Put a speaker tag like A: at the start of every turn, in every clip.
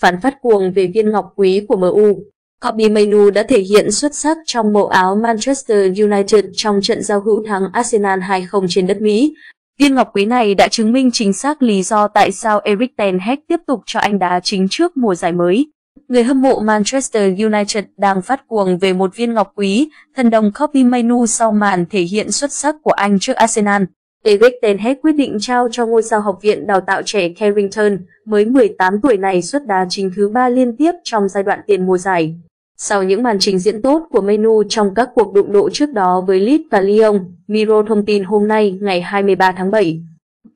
A: phản phát cuồng về viên ngọc quý của MU. Kobe Mainu đã thể hiện xuất sắc trong màu áo Manchester United trong trận giao hữu thắng Arsenal 2-0 trên đất Mỹ. Viên ngọc quý này đã chứng minh chính xác lý do tại sao Erik ten Hag tiếp tục cho anh đá chính trước mùa giải mới. Người hâm mộ Manchester United đang phát cuồng về một viên ngọc quý, thần đồng Kobe Mainu sau màn thể hiện xuất sắc của anh trước Arsenal. Eric ten Hag quyết định trao cho ngôi sao học viện đào tạo trẻ Carrington, mới 18 tuổi này xuất đá chính thứ ba liên tiếp trong giai đoạn tiền mùa giải. Sau những màn trình diễn tốt của Menu trong các cuộc đụng độ trước đó với Leeds và Lyon, Miro thông tin hôm nay ngày 23 tháng 7.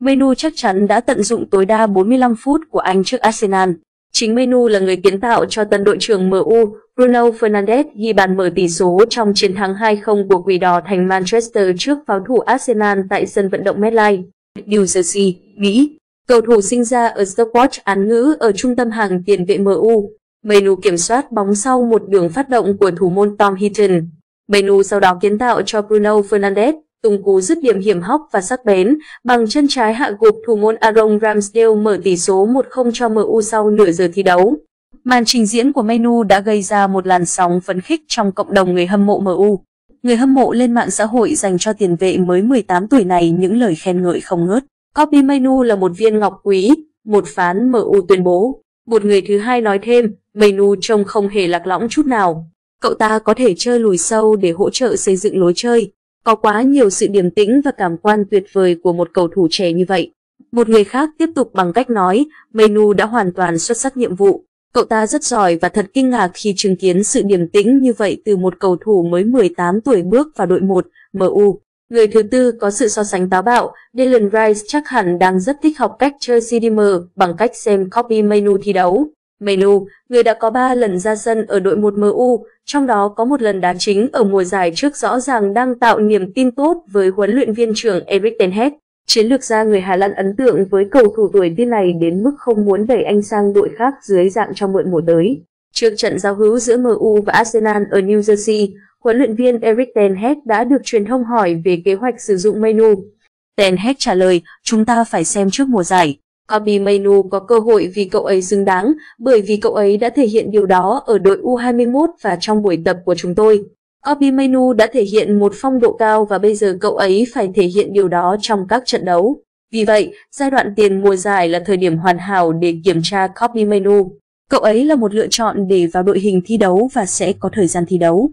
A: Menu chắc chắn đã tận dụng tối đa 45 phút của anh trước Arsenal. Chính Menu là người kiến tạo cho tân đội trưởng MU Bruno Fernandes ghi bàn mở tỷ số trong chiến thắng 2-0 của Quỷ Đỏ thành Manchester trước pháo thủ Arsenal tại sân vận động MetLife, New Jersey, Mỹ. Cầu thủ sinh ra ở Stockport Án ngữ ở trung tâm hàng tiền vệ MU. Menu kiểm soát bóng sau một đường phát động của thủ môn Tom Heaton. Menu sau đó kiến tạo cho Bruno Fernandes, tung cú dứt điểm hiểm hóc và sắc bén, bằng chân trái hạ gục thủ môn Aaron Ramsdale mở tỷ số 1-0 cho MU sau nửa giờ thi đấu. Màn trình diễn của Menu đã gây ra một làn sóng phấn khích trong cộng đồng người hâm mộ MU. Người hâm mộ lên mạng xã hội dành cho tiền vệ mới 18 tuổi này những lời khen ngợi không ngớt. Copy Menu là một viên ngọc quý, một phán MU tuyên bố. Một người thứ hai nói thêm, Menu trông không hề lạc lõng chút nào. Cậu ta có thể chơi lùi sâu để hỗ trợ xây dựng lối chơi. Có quá nhiều sự điềm tĩnh và cảm quan tuyệt vời của một cầu thủ trẻ như vậy. Một người khác tiếp tục bằng cách nói, Menu đã hoàn toàn xuất sắc nhiệm vụ. Cậu ta rất giỏi và thật kinh ngạc khi chứng kiến sự điềm tĩnh như vậy từ một cầu thủ mới 18 tuổi bước vào đội 1, MU. Người thứ tư có sự so sánh táo bạo, Dylan Rice chắc hẳn đang rất thích học cách chơi CDM bằng cách xem copy menu thi đấu. Menu, người đã có 3 lần ra sân ở đội 1 MU, trong đó có một lần đá chính ở mùa giải trước rõ ràng đang tạo niềm tin tốt với huấn luyện viên trưởng Erik ten Hag. Chiến lược gia người Hà Lan ấn tượng với cầu thủ tuổi tin này đến mức không muốn đẩy anh sang đội khác dưới dạng trong mượn mùa tới. Trước trận giao hữu giữa MU và Arsenal ở New Jersey, huấn luyện viên Erik ten Hag đã được truyền thông hỏi về kế hoạch sử dụng menu. Ten Hag trả lời, chúng ta phải xem trước mùa giải. Kobe Mainu có cơ hội vì cậu ấy xứng đáng, bởi vì cậu ấy đã thể hiện điều đó ở đội U21 và trong buổi tập của chúng tôi. Kobe Mainu đã thể hiện một phong độ cao và bây giờ cậu ấy phải thể hiện điều đó trong các trận đấu. Vì vậy, giai đoạn tiền mùa giải là thời điểm hoàn hảo để kiểm tra Kobe Mainu. Cậu ấy là một lựa chọn để vào đội hình thi đấu và sẽ có thời gian thi đấu.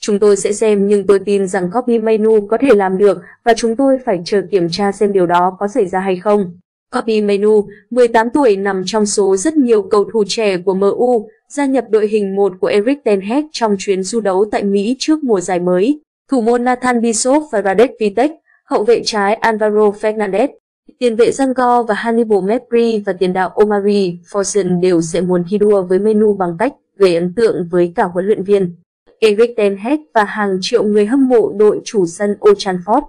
A: Chúng tôi sẽ xem nhưng tôi tin rằng Kobe Mainu có thể làm được và chúng tôi phải chờ kiểm tra xem điều đó có xảy ra hay không. Copy Menu 18 tuổi nằm trong số rất nhiều cầu thủ trẻ của MU, gia nhập đội hình 1 của Erik ten Hag trong chuyến du đấu tại Mỹ trước mùa giải mới. Thủ môn Nathan Bishop và Radek Vitek, hậu vệ trái Alvaro Fernandez, tiền vệ Zango và Hannibal Mepri và tiền đạo Omari Forsen đều sẽ muốn thi đua với Menu bằng cách gây ấn tượng với cả huấn luyện viên. Erik ten Hag và hàng triệu người hâm mộ đội chủ sân Old Trafford